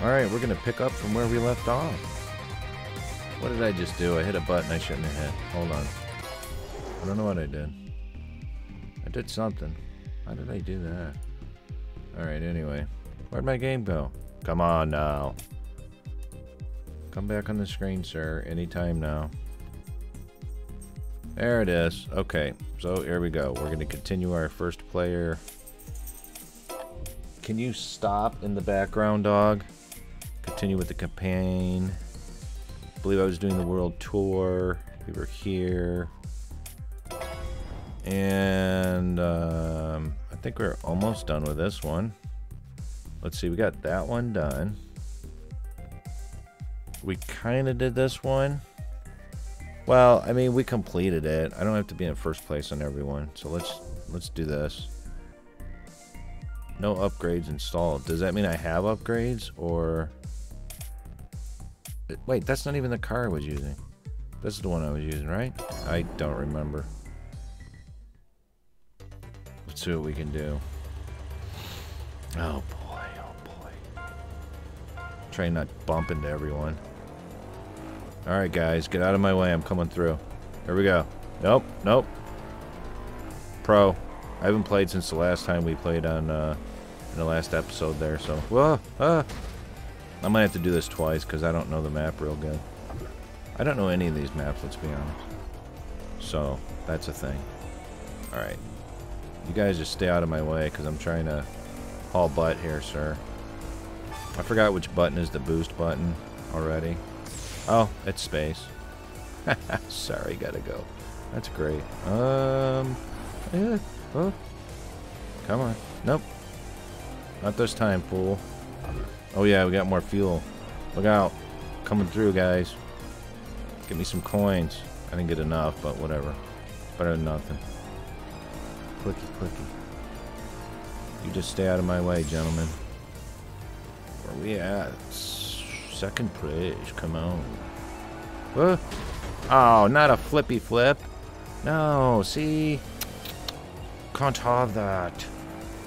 Alright, we're going to pick up from where we left off. What did I just do? I hit a button I shouldn't have hit. Hold on. I don't know what I did. I did something. How did I do that? Alright, anyway. Where'd my game go? Come on now. Come back on the screen, sir. Anytime now. There it is. Okay, so here we go. We're going to continue our first player. Can you stop in the background, dog? Continue with the campaign. I believe I was doing the world tour. We were here. And um, I think we're almost done with this one. Let's see, we got that one done. We kind of did this one. Well, I mean, we completed it. I don't have to be in first place on everyone. So let's let's do this. No upgrades installed. Does that mean I have upgrades or... Wait, that's not even the car I was using. This is the one I was using, right? I don't remember. Let's see what we can do. Oh boy, oh boy. Try not bump into everyone. Alright guys, get out of my way, I'm coming through. Here we go. Nope, nope. Pro. I haven't played since the last time we played on, uh, in the last episode there, so... Whoa, ah! I might have to do this twice, because I don't know the map real good. I don't know any of these maps, let's be honest. So, that's a thing. Alright. You guys just stay out of my way, because I'm trying to haul butt here, sir. I forgot which button is the boost button already. Oh, it's space. Sorry, gotta go. That's great. Um, yeah, oh. Come on. Nope. Not this time, fool. Oh yeah, we got more fuel. Look out. Coming through, guys. Give me some coins. I didn't get enough, but whatever. Better than nothing. Clicky, clicky. You just stay out of my way, gentlemen. Where we at? Second place. Come on. Uh, oh, not a flippy flip. No, see? Can't have that.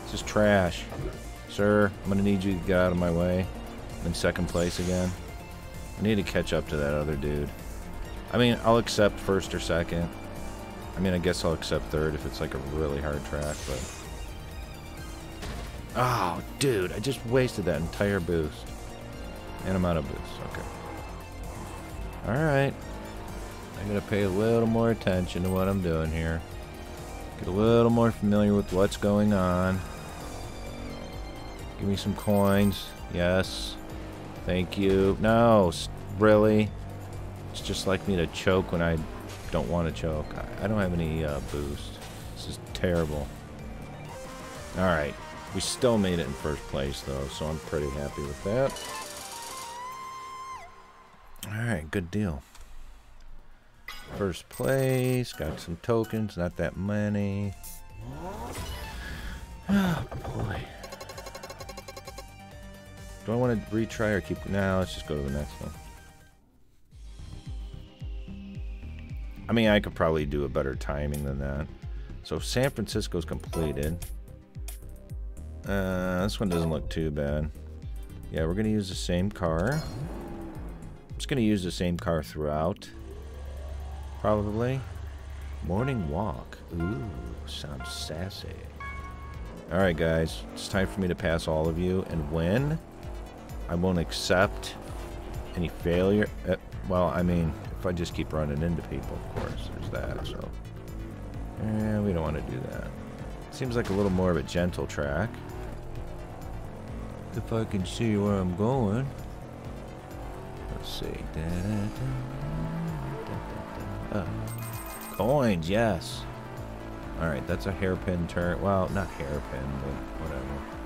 This is trash. Sir, I'm gonna need you to get out of my way. I'm in second place again. I need to catch up to that other dude. I mean, I'll accept first or second. I mean, I guess I'll accept third if it's like a really hard track, but... Oh, dude, I just wasted that entire boost. And I'm out of boost, okay. Alright. I'm gonna pay a little more attention to what I'm doing here. Get a little more familiar with what's going on. Give me some coins. Yes. Thank you. No, really? It's just like me to choke when I don't want to choke. I don't have any uh, boost. This is terrible. Alright. We still made it in first place, though, so I'm pretty happy with that. Alright, good deal. First place, got some tokens, not that many. Oh boy. Do I want to retry or keep... Now, let's just go to the next one. I mean, I could probably do a better timing than that. So San Francisco's completed. Uh, this one doesn't look too bad. Yeah, we're going to use the same car. I'm just going to use the same car throughout. Probably. Morning walk. Ooh, sounds sassy. Alright, guys. It's time for me to pass all of you and win. I won't accept any failure. Uh, well, I mean, if I just keep running into people, of course, there's that, so. Eh, we don't want to do that. Seems like a little more of a gentle track. If I can see where I'm going. Let's see. Da, da, da, uh, coins, yes. Alright, that's a hairpin turn. Well, not hairpin, but whatever.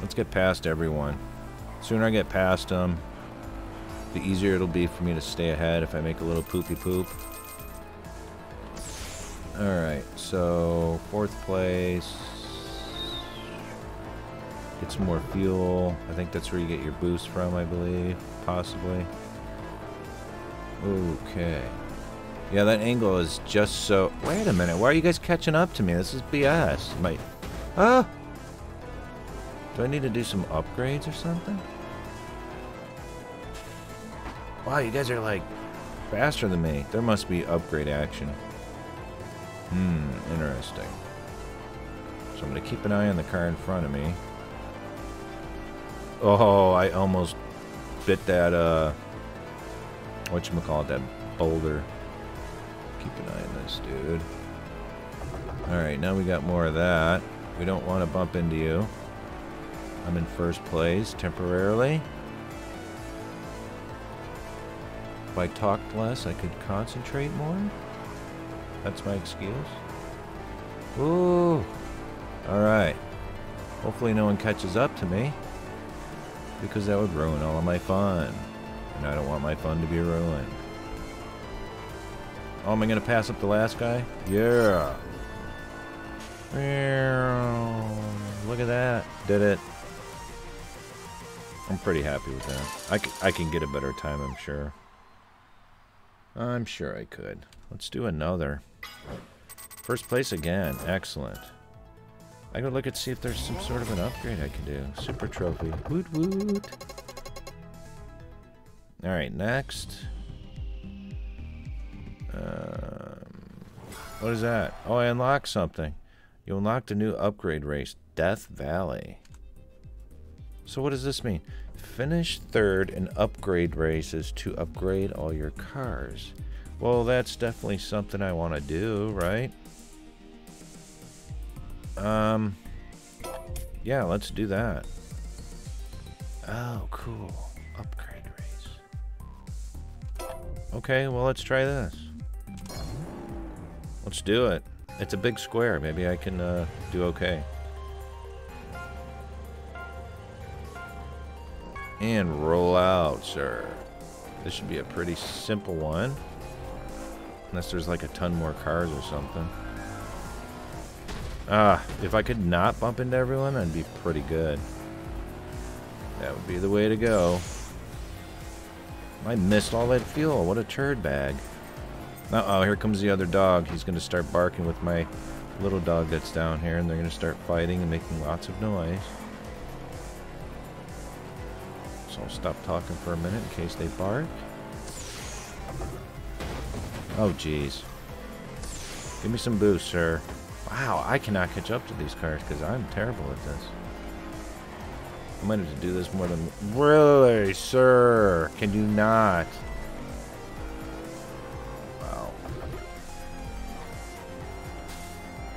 Let's get past everyone. sooner I get past them, the easier it'll be for me to stay ahead if I make a little poopy poop. Alright, so fourth place. Get some more fuel. I think that's where you get your boost from, I believe. Possibly. Okay. Yeah, that angle is just so... Wait a minute, why are you guys catching up to me? This is BS. My... Ah! Do I need to do some upgrades or something? Wow, you guys are like faster than me. There must be upgrade action. Hmm, interesting. So I'm going to keep an eye on the car in front of me. Oh, I almost bit that, uh, whatchamacallit, that boulder. Keep an eye on this, dude. Alright, now we got more of that. We don't want to bump into you. I'm in first place temporarily. If I talked less, I could concentrate more. That's my excuse. Ooh. Alright. Hopefully no one catches up to me. Because that would ruin all of my fun. And I don't want my fun to be ruined. Oh, am I going to pass up the last guy? Yeah. Look at that. Did it. I'm pretty happy with that. I, I can get a better time, I'm sure. I'm sure I could. Let's do another. First place again. Excellent. I go look and see if there's some sort of an upgrade I can do. Super trophy. Woot woot. Alright, next. Um, what is that? Oh, I unlocked something. You unlocked a new upgrade race. Death Valley. So what does this mean? Finish third in upgrade races to upgrade all your cars. Well, that's definitely something I want to do, right? Um, yeah, let's do that. Oh, cool. Upgrade race. Okay, well, let's try this. Let's do it. It's a big square. Maybe I can uh, do okay. And roll out, sir. This should be a pretty simple one. Unless there's like a ton more cars or something. Ah, if I could not bump into everyone, that'd be pretty good. That would be the way to go. I missed all that fuel. What a turd bag. Uh oh here comes the other dog. He's going to start barking with my little dog that's down here, and they're going to start fighting and making lots of noise. So I'll stop talking for a minute in case they bark. Oh, jeez. Give me some boost, sir. Wow, I cannot catch up to these cars because I'm terrible at this. I might have to do this more than... Really, sir? Can you not? Wow.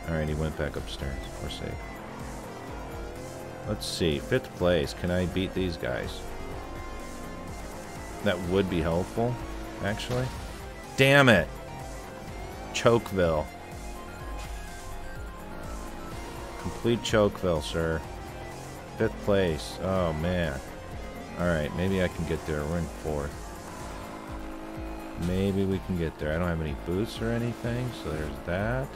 Alright, he went back upstairs. We're safe. Let's see. Fifth place. Can I beat these guys? That would be helpful, actually. Damn it! Chokeville. Complete Chokeville, sir. Fifth place. Oh, man. Alright, maybe I can get there. We're in fourth. Maybe we can get there. I don't have any boots or anything, so there's that.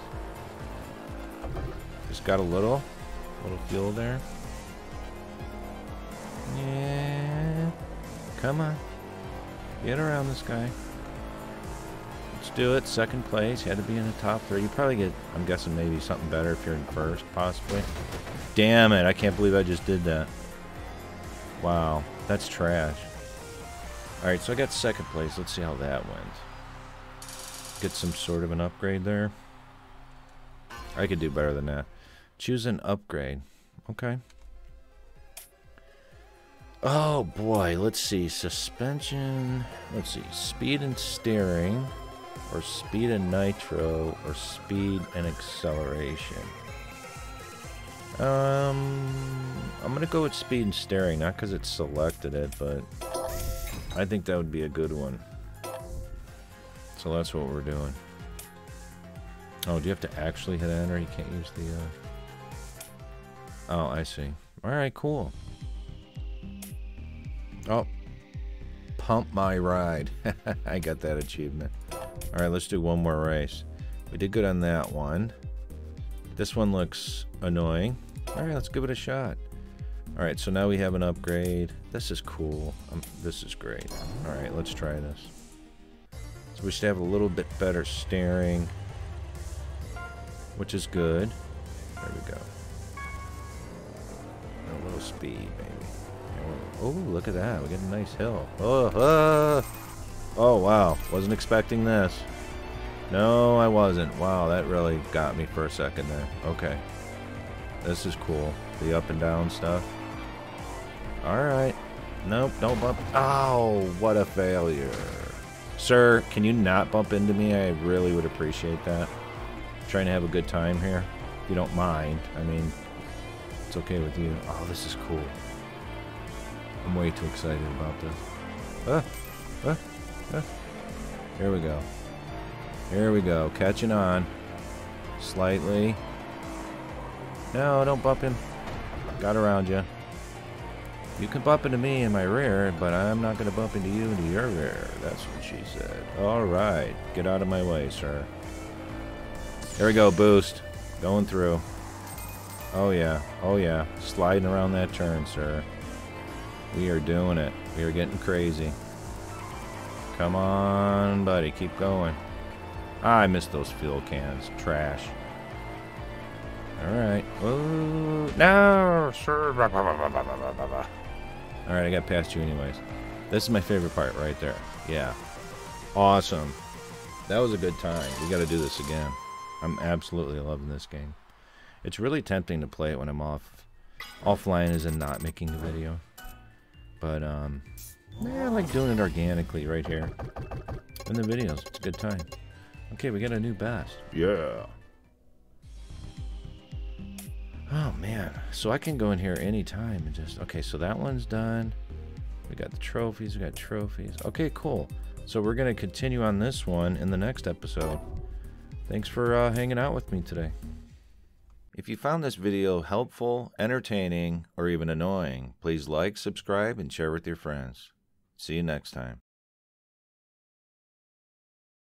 Just got a little. little fuel there. Yeah. Come on. Get around this guy. Let's do it. Second place. You had to be in the top three. You probably get, I'm guessing, maybe something better if you're in first, possibly. Damn it. I can't believe I just did that. Wow. That's trash. Alright, so I got second place. Let's see how that went. Get some sort of an upgrade there. I could do better than that. Choose an upgrade. Okay. Oh boy, let's see. Suspension. Let's see. Speed and steering, or speed and nitro, or speed and acceleration. Um, I'm gonna go with speed and steering, not because it selected it, but I think that would be a good one. So that's what we're doing. Oh, do you have to actually hit enter? You can't use the. Uh... Oh, I see. All right, cool. Oh. Pump my ride. I got that achievement. Alright, let's do one more race. We did good on that one. This one looks annoying. Alright, let's give it a shot. Alright, so now we have an upgrade. This is cool. Um, this is great. Alright, let's try this. So we should have a little bit better steering. Which is good. There we go. a little speed, baby. Oh, look at that. We got a nice hill. Oh, uh, oh, wow. Wasn't expecting this. No, I wasn't. Wow, that really got me for a second there. Okay. This is cool. The up and down stuff. Alright. Nope, don't bump. Oh, what a failure. Sir, can you not bump into me? I really would appreciate that. I'm trying to have a good time here. If you don't mind. I mean, it's okay with you. Oh, this is cool. I'm way too excited about this. Here we go. Here we go. Catching on. Slightly. No, don't bump him. Got around you. You can bump into me in my rear, but I'm not going to bump into you into your rear. That's what she said. All right. Get out of my way, sir. There we go. Boost. Going through. Oh, yeah. Oh, yeah. Sliding around that turn, sir. We are doing it. We are getting crazy. Come on, buddy. Keep going. Ah, I missed those fuel cans. Trash. Alright. No, sir. Alright, I got past you anyways. This is my favorite part right there. Yeah. Awesome. That was a good time. We got to do this again. I'm absolutely loving this game. It's really tempting to play it when I'm off offline as in not making the video. But, um, yeah, I like doing it organically right here. In the videos. It's a good time. Okay, we got a new bass. Yeah. Oh, man. So I can go in here anytime and just... Okay, so that one's done. We got the trophies. We got trophies. Okay, cool. So we're going to continue on this one in the next episode. Thanks for uh, hanging out with me today. If you found this video helpful, entertaining, or even annoying, please like, subscribe, and share with your friends. See you next time.